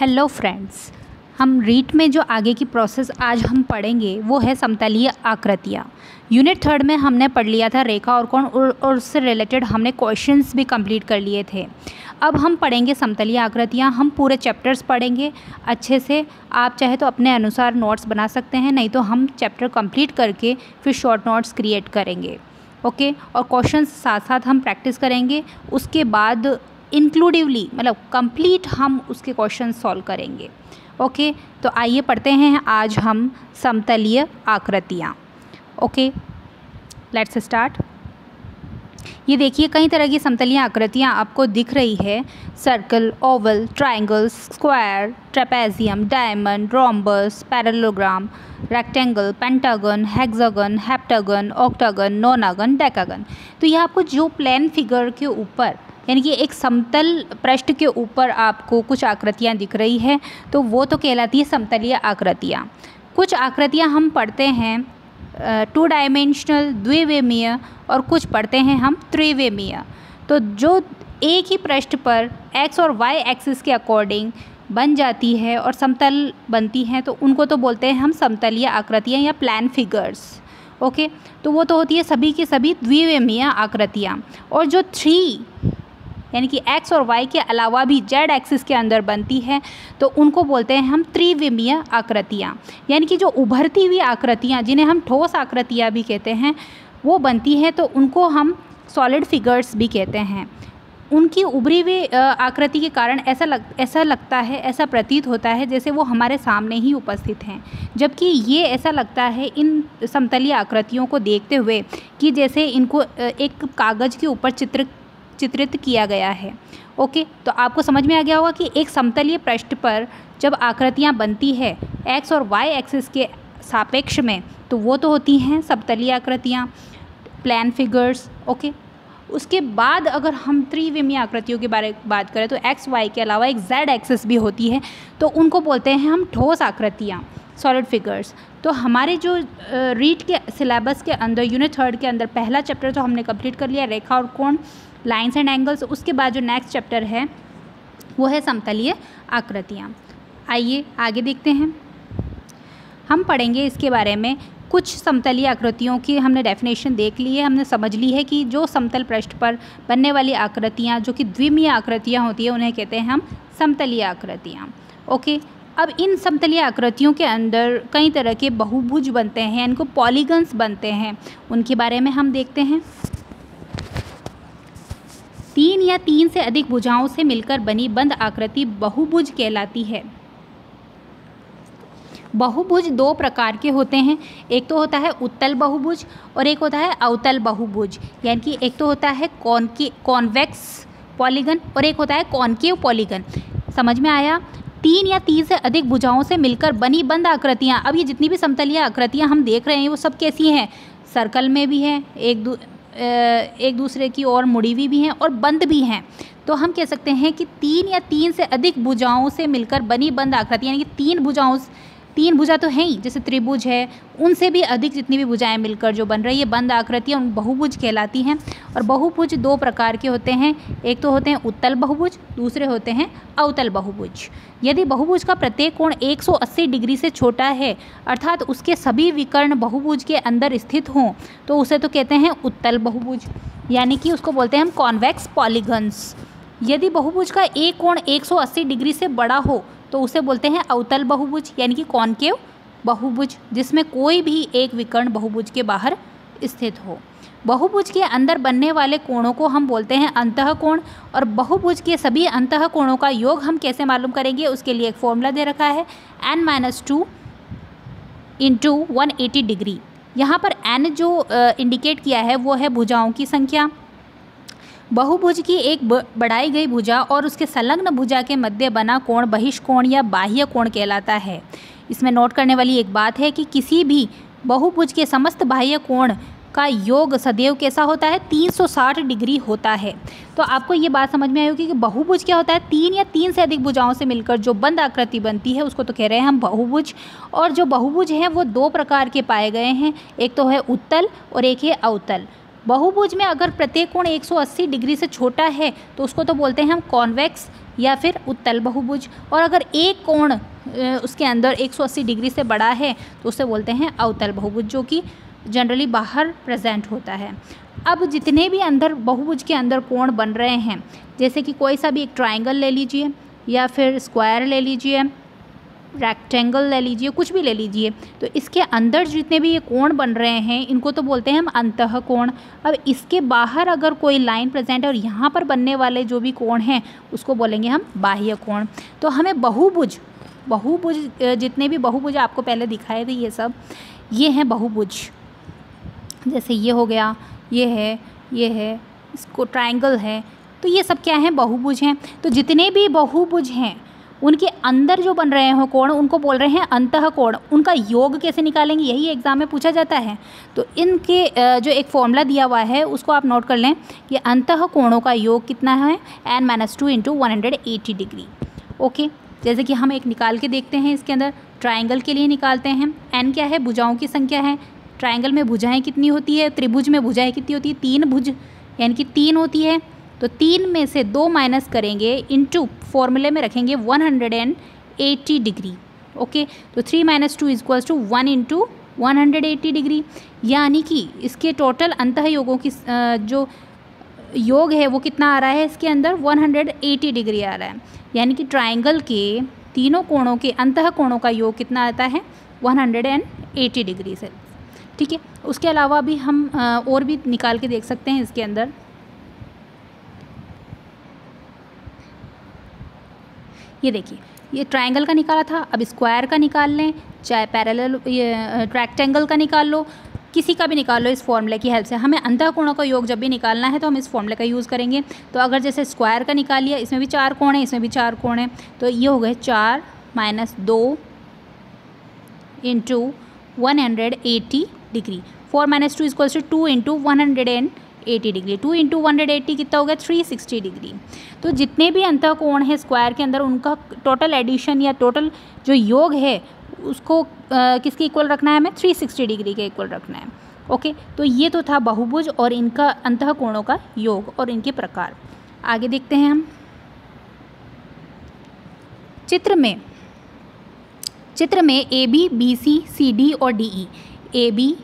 Hello friends हम रीट में जो आगे की प्रोसेस आज हम पढ़ेंगे वो है समतलीय आकृतियाँ। यूनिट थर्ड में हमने पढ़ लिया था रेखा और कौन और, उससे रिलेटेड हमने क्वेश्चंस भी कंप्लीट कर लिए थे। अब हम पढ़ेंगे समतलीय आकृतियाँ। हम पूरे चैप्टर्स पढ़ेंगे। अच्छे से आप चाहे तो अपने अनुसार नोट्स बना सकते हैं नहीं तो हम चैप्टर कंप्लीट करके फिर शॉर्ट नोट्स क्रिएट करेंगे। ओके और क्वेश्चंस साथ साथ हम प्रैक्टिस करेंगे। उसके बाद इंक्लूडिवली मतलब कंप्लीट हम उसके क्वेश्चन सॉल्व करेंगे। ओके तो आइए पढ़ते हैं आज हम समतलीय आकृतियाँ। ओके लेट्स स्टार्ट ये देखिए, कई तरह की समतलीय आकृतियाँ आपको दिख रही है। Circle oval triangle square trapezium diamond rhombus parallelogram rectangle pentagon hexagon heptagon octagon nonagon decagon तो ये आपको जो प्लेन फिगर के ऊपर यानी कि एक समतल पृष्ठ के ऊपर आपको कुछ आकृतियाँ दिख रही है तो वो तो कहलाती है समतलीय आकृतियाँ। कुछ आकृतियाँ हम पढ़ते हैं टू डायमेंशनल द्विवेमीय और कुछ पढ़ते हैं हम त्रिवेमीय। तो जो एक ही पृष्ठ पर एक्स और वाई एक्सिस के अकॉर्डिंग बन जाती है और समतल बनती हैं तो उनको तो बोलते हैं हम समतलीय आकृतियाँ या प्लान फिगर्स ओके तो वो तो होती है सभी की सभी द्विवेमीय आकृतियाँ। और जो थ्री यानी कि एक्स और वाई के अलावा भी जेड एक्सिस के अंदर बनती है तो उनको बोलते हैं हम त्रिविमीय आकृतियाँ। यानी कि जो उभरती हुई आकृतियाँ, जिन्हें हम ठोस आकृतियाँ भी कहते हैं, वो बनती हैं तो उनको हम सॉलिड फिगर्स भी कहते हैं। उनकी उभरी हुई आकृति के कारण ऐसा लग, ऐसा लगता है, ऐसा प्रतीत होता है जैसे वो हमारे सामने ही उपस्थित हैं। जबकि ये ऐसा लगता है इन समतलीय आकृतियों को देखते हुए कि जैसे इनको एक कागज़ के ऊपर चित्र चित्रित किया गया है। ओके तो आपको समझ में आ गया होगा कि एक समतलीय पृष्ठ पर जब आकृतियाँ बनती है एक्स और वाई एक्सिस के सापेक्ष में तो वो तो होती हैं समतलीय आकृतियाँ प्लान फिगर्स ओके। उसके बाद अगर हम त्रिविमीय आकृतियों के बारे बात करें तो एक्स वाई के अलावा एक जेड एक्सिस भी होती है तो उनको बोलते हैं हम ठोस आकृतियाँ सॉलिड फिगर्स तो हमारे जो रीट के सिलेबस के अंदर यूनिट थर्ड के अंदर पहला चैप्टर तो हमने कंप्लीट कर लिया, रेखा और कोण। लाइन्स एंड एंगल्स, उसके बाद जो नेक्स्ट चैप्टर है, वो है समतलीय आकृतियाँ। आइए, आगे देखते हैं। हम पढ़ेंगे इसके बारे में। कुछ समतलीय आकृतियों की हमने डेफिनेशन देख ली है, हमने समझ ली है कि जो समतल पृष्ठ पर बनने वाली आकृतियाँ, जो कि द्विमीय आकृतियाँ होती हैं, उन्हें कहते हैं हम समतलीय आकृतियाँ। ओके, अब इन समतलीय आकृतियों के अंदर कई तरह के बहुभुज बनते हैं, इनको पॉलीगन्स बनते हैं, उनके बारे में हम देखते हैं। तीन या तीन से अधिक भुजाओं से मिलकर बनी बंद आकृति बहुभुज कहलाती है। बहुभुज दो प्रकार के होते हैं। एक तो होता है उत्तल बहुभुज और एक होता है अवतल बहुभुज। यानी कि एक तो होता है कॉनके कॉन्वेक्स पॉलीगन और एक होता है कॉनकेव पॉलीगन। समझ में आया? तीन या तीन से अधिक भुजाओं से मिलकर बनी बंद आकृतियाँ। अब ये जितनी भी समतलीय आकृतियाँ हम देख रहे हैं, वो सब कैसी हैं? सर्कल में भी हैं, एक एक दूसरे की ओर मुड़ी हुई भी हैं और बंद भी हैं। तो हम कह सकते हैं कि तीन या तीन से अधिक भुजाओं से मिलकर बनी बंद आकृति, यानी कि तीन भुजाओं तीन भुजा तो हैं ही, जैसे त्रिभुज है, उनसे भी अधिक जितनी भी भुजाएँ मिलकर जो बन रही है, बंद आकृतियाँ उन बहुभुज कहलाती हैं। और बहुभुज दो प्रकार के होते हैं, एक तो होते हैं उत्तल बहुभुज, दूसरे होते हैं अवतल बहुभुज। यदि बहुभुज का प्रत्येक कोण 180 डिग्री से छोटा है, अर्थात उसके सभी विकर्ण बहुभुज के अंदर स्थित हों तो उसे तो कहते हैं उत्तल बहुभुज, यानी कि उसको बोलते हैं हम कॉन्वेक्स पॉलीगन्स यदि बहुभुज का एक कोण 180 डिग्री से बड़ा हो तो उसे बोलते हैं अवतल बहुभुज, यानी कि कॉनकेव बहुभुज, जिसमें कोई भी एक विकर्ण बहुभुज के बाहर स्थित हो। बहुभुज के अंदर बनने वाले कोणों को हम बोलते हैं अंतः कोण और बहुभुज के सभी अंतः कोणों का योग हम कैसे मालूम करेंगे, उसके लिए एक फॉर्मूला दे रखा है n minus two into one eighty degree यहाँ पर एन जो इंडिकेट किया है, वो है भुजाओं की संख्या। बहुभुज की एक बढ़ाई गई भुजा और उसके संलग्न भुजा के मध्य बना कोण बहिष्कोण या बाह्य कोण कहलाता है। इसमें नोट करने वाली एक बात है कि किसी भी बहुभुज के समस्त बाह्य कोण का योग सदैव कैसा होता है? 360 डिग्री होता है। तो आपको ये बात समझ में आई होगी कि बहुभुज क्या होता है? तीन या तीन से अधिक भुजाओं से मिलकर जो बंद आकृति बनती है, उसको तो कह रहे हैं हम बहुभुज। और जो बहुभुज हैं, वो दो प्रकार के पाए गए हैं। एक तो है उत्तल और एक है अवतल। बहुभुज में अगर प्रत्येक कोण 180 डिग्री से छोटा है तो उसको तो बोलते हैं हम कॉन्वेक्स या फिर उत्तल बहुभुज। और अगर एक कोण उसके अंदर 180 डिग्री से बड़ा है तो उसे बोलते हैं अवतल बहुभुज, जो कि जनरली बाहर प्रेजेंट होता है। अब जितने भी अंदर, बहुभुज के अंदर कोण बन रहे हैं, जैसे कि कोई सा भी एक ट्राइंगल ले लीजिए या फिर स्क्वायर ले लीजिए रेक्टेंगल ले लीजिए, कुछ भी ले लीजिए। तो इसके अंदर जितने भी ये कोण बन रहे हैं, इनको तो बोलते हैं हम अंतः कोण अब इसके बाहर अगर कोई लाइन प्रेजेंट है और यहाँ पर बनने वाले जो भी कोण हैं, उसको बोलेंगे हम बाह्य कोण। तो हमें बहुभुज बहुभुज जितने भी बहुभुज आपको पहले दिखाए थे ये सब, ये हैं बहुभुज। जैसे ये हो गया, ये है ये है, इसको ट्राइंगल है तो ये सब क्या हैं? बहुभुज हैं। तो जितने भी बहुभुज हैं उनके अंदर जो बन रहे हो कोण, उनको बोल रहे हैं अंतः कोण उनका योग कैसे निकालेंगे, यही एग्ज़ाम में पूछा जाता है। तो इनके जो एक फॉर्मूला दिया हुआ है, उसको आप नोट कर लें कि अंतः कोणों का योग कितना है? N minus two into one hundred eighty degree okay जैसे कि हम एक निकाल के देखते हैं इसके अंदर ट्राइंगल के लिए निकालते हैं। एन क्या है? भुजाओं की संख्या है। ट्राइंगल में भुजाएँ कितनी होती है? त्रिभुज में भुजाएँ कितनी होती है? तीन भुज, यानी कि तीन होती है। तो तीन में से दो माइनस करेंगे इनटू फॉर्मूले में रखेंगे one hundred and eighty degree okay तो three minus two equals to one into one hundred eighty degree यानी कि इसके टोटल अंतः योगों की जो योग है वो कितना आ रहा है इसके अंदर? 180 डिग्री आ रहा है। यानी कि ट्राइंगल के तीनों कोणों के अंतः कोणों का योग कितना आता है? 180 डिग्री से। ठीक है? उसके अलावा भी हम और भी निकाल के देख सकते हैं इसके अंदर। ये देखिए, ये ट्रायंगल का निकाला था, अब स्क्वायर का निकाल लें, चाहे पैरेलल ये ट्रैक्टेंगल का निकाल लो, किसी का भी निकाल लो इस फॉर्मूले की हेल्प से। हमें अंतः कोणों का योग जब भी निकालना है तो हम इस फॉर्मूले का यूज़ करेंगे। तो अगर जैसे स्क्वायर का निकाल लिया, इसमें भी चार कोण है, इसमें भी चार कोण है तो ये हो गए चार माइनस दो into one hundred eighty degree four minus two equals to into one hundred and eighty degree. Two into one eighty कितना हो गया? Three sixty degree. तो जितने भी अंत कोण है स्क्वायर के अंदर, उनका टोटल एडिशन या टोटल जो योग है, उसको किसके इक्वल रखना है हमें? थ्री सिक्सटी डिग्री के इक्वल रखना है। ओके तो ये तो था बहुभुज और इनका अंत कोणों का योग और इनके प्रकार। आगे देखते हैं हम। चित्र में चित्र में A B B C C D और D E A B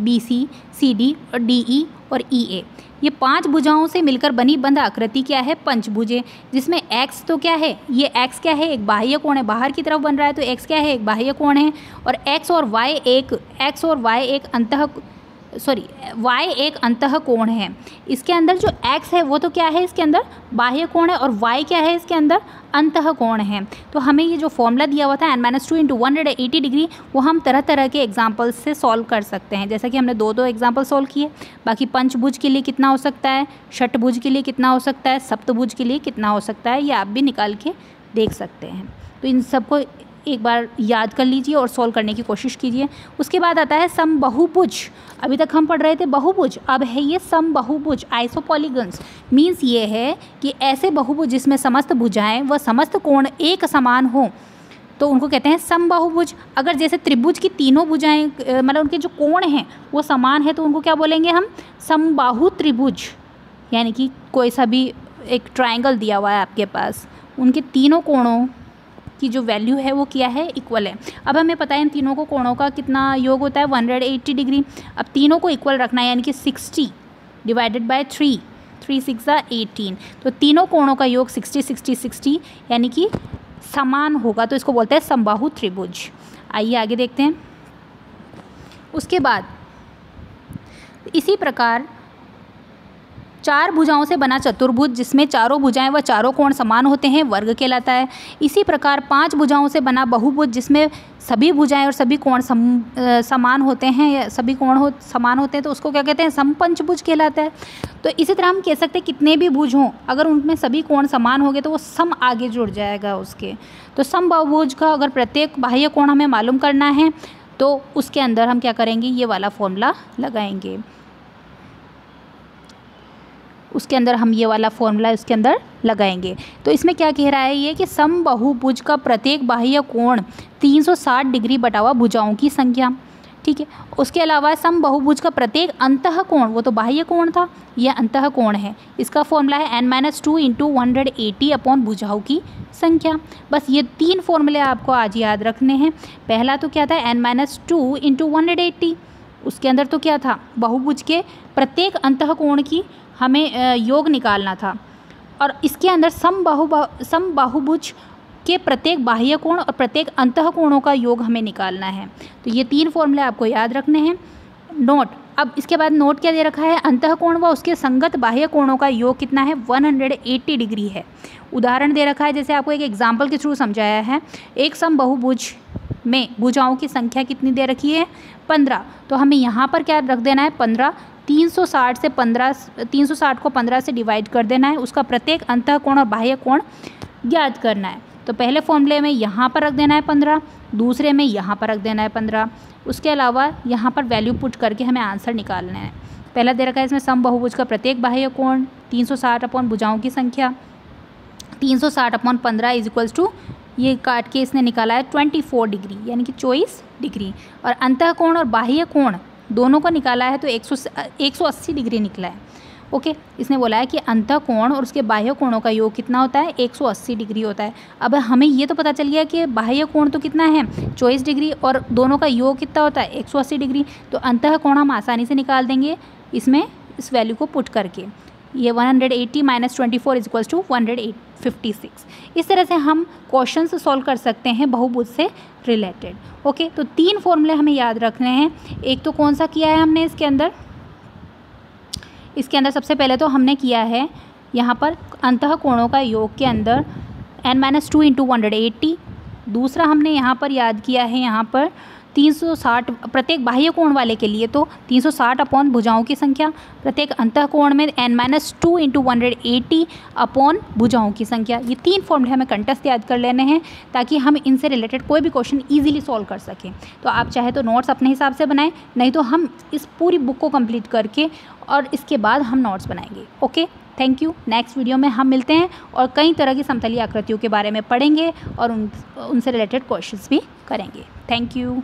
B C C D और डी ई और ई ए। ये पाँच भुजाओं से मिलकर बनी बंद आकृति क्या है? पंचभुजे जिसमें एक्स तो क्या है? ये एक्स क्या है? एक बाह्य कोण है। बाहर की तरफ़ बन रहा है तो एक्स क्या है? एक बाह्य कोण है। और एक्स और वाई एक, एक्स और वाई एक अंतः सॉरी वाई एक अंतः कोण है। इसके अंदर जो एक्स है, वो तो क्या है इसके अंदर? बाह्य कोण है और वाई क्या है इसके अंदर? अंतः कोण है। तो हमें ये जो फॉर्मूला दिया हुआ था n minus two into one hundred eighty degree वो हम तरह तरह के एग्जाम्पल्स से सॉल्व कर सकते हैं। जैसा कि हमने दो दो एग्ज़ाम्पल सॉल्व किए। बाकी पंचभुज के लिए कितना हो सकता है? षटभुज के लिए कितना हो सकता है? सप्तभुज के लिए कितना हो सकता है? ये आप भी निकाल के देख सकते हैं। तो इन सबको एक बार याद कर लीजिए और सॉल्व करने की कोशिश कीजिए। उसके बाद आता है सम बहुभुज अभी तक हम पढ़ रहे थे बहुभुज। अब है ये सम बहुभुज आइसोपॉलीगन्स मीन्स ये है कि ऐसे बहुभुज जिसमें समस्त भुजाएँ व समस्त कोण एक समान हो तो उनको कहते हैं सम बहुभुज अगर जैसे त्रिभुज की तीनों भुजाएँ मतलब उनके जो कोण हैं, वो समान है तो उनको क्या बोलेंगे हम? समबाहु त्रिभुज। यानी कि कोई सा भी एक ट्राइंगल दिया हुआ है आपके पास। उनके तीनों कोणों की जो वैल्यू है वो क्या है इक्वल है। अब हमें पता है इन तीनों को कोणों का कितना योग होता है वन डिग्री अब तीनों को इक्वल रखना है, यानी कि sixty divided by three three six eighteen तो तीनों कोणों का योग सिक्सटी सिक्सटी सिक्सटी यानी कि समान होगा तो इसको बोलते हैं संबाहु त्रिभुज। आइए आगे देखते हैं। उसके बाद इसी प्रकार चार भुजाओं से बना चतुर्भुज, जिसमें चारों भुजाएँ व चारों कोण समान होते हैं, वर्ग कहलाता है। इसी प्रकार पाँच भुजाओं से बना बहुभुज, जिसमें सभी भुजाएँ और सभी कोण सम समान होते हैं, या सभी कोण हो, समान होते हैं तो उसको क्या कहते हैं? समपंचभुज कहलाता है। तो इसी तरह हम कह सकते हैं कितने भी भुज हों, अगर उनमें सभी कोण समान हो गए तो वो सम आगे जुड़ जाएगा उसके। तो सम बहुभुज का अगर प्रत्येक बाह्य कोण हमें मालूम करना है तो उसके अंदर हम क्या करेंगे? ये वाला फॉर्मूला लगाएँगे। उसके अंदर हम ये वाला फॉर्मूला इसके अंदर लगाएँगे। तो इसमें क्या कह रहा है ये कि सम बहुभुज का प्रत्येक बाह्य कोण 360 डिग्री बटा हुआ भुजाओं की संख्या, ठीक है? उसके अलावा सम बहुभुज का प्रत्येक अंत कोण वो तो बाह्य कोण था, यह अंत कोण है। इसका फॉर्मूला है n minus two into one hundred eighty upon भुजाओं की संख्या। बस ये तीन फॉर्मूले आपको आज याद रखने हैं। पहला तो क्या था? N minus two into one hundred eighty उसके अंदर तो क्या था? बहुभुज के प्रत्येक अंत कोण की हमें योग निकालना था। और इसके अंदर सम बाहु, सम बाहुभुज के प्रत्येक बाह्य कोण और प्रत्येक अंतः कोणों का योग हमें निकालना है। तो ये तीन फॉर्मूले आपको याद रखने हैं। नोट अब इसके बाद नोट क्या दे रखा है? अंतः कोण व उसके संगत बाह्य कोणों का योग कितना है? 180 डिग्री है। उदाहरण दे रखा है, जैसे आपको एक एग्ज़ाम्पल के थ्रू समझाया है। एक सम बहुभुज में भुजाओं की संख्या कितनी दे रखी है? पंद्रह। तो हमें यहाँ पर क्या रख देना है? पंद्रह। 360 से 15 360 को 15 से डिवाइड कर देना है। उसका प्रत्येक अंत कोण और बाह्य कोण ज्ञात करना है। तो पहले फॉर्मूले में यहाँ पर रख देना है पंद्रह, दूसरे में यहाँ पर रख देना है पंद्रह। उसके अलावा यहाँ पर वैल्यू पुट करके हमें आंसर निकालना है। पहला दे रखा है इसमें सम बहुभुज का प्रत्येक बाह्य कोण तीन सौ साठ अपॉन भुजाओं की संख्या, तीन सौ साठ अपॉन पंद्रह इज़ इक्वल्स टू ये काट के इसने निकाला है ट्वेंटी फोर डिग्री, यानी कि चौबीस डिग्री। और अंतः कोण और बाह्य कोण दोनों को निकाला है तो एक सौ एक सौ अस्सी डिग्री निकला है। ओके, इसने बोला है कि अंत कोण और उसके बाह्य कोणों का योग कितना होता है? 180 डिग्री होता है। अब हमें ये तो पता चल गया कि बाह्य कोण तो कितना है? चौबीस डिग्री और दोनों का योग कितना होता है? 180 डिग्री। तो अंत कोण हम आसानी से निकाल देंगे इसमें इस वैल्यू को पुट करके। ये 180 hundred eighty minus twenty four is two one fifty six इस तरह से हम क्वेश्चन सॉल्व कर सकते हैं बहुभुज से रिलेटेड ओके तो तीन फॉर्मूले हमें याद रखने हैं। एक तो कौन सा किया है हमने इसके अंदर? इसके अंदर सबसे पहले तो हमने किया है यहाँ पर अंतः कोणों का योग के अंदर n minus two into one hundred eighty दूसरा हमने यहाँ पर याद किया है यहाँ पर 360 प्रत्येक बाह्य कोण वाले के लिए तो 360 अपॉन भुजाओं की संख्या, प्रत्येक अंतः कोण में n minus two into one eighty upon भुजाओं की संख्या। ये तीन फॉर्मूले हमें कंटेस्ट याद कर लेने हैं ताकि हम इनसे रिलेटेड कोई भी क्वेश्चन ईजिली सॉल्व कर सकें। तो आप चाहे तो नोट्स अपने हिसाब से बनाएँ, नहीं तो हम इस पूरी बुक को कंप्लीट करके और इसके बाद हम नोट्स बनाएँगे। Okay thank you next video में हम मिलते हैं और कई तरह की समतलीय आकृतियों के बारे में पढ़ेंगे और उन, उनसे रिलेटेड क्वेश्चंस भी करेंगे। Thank you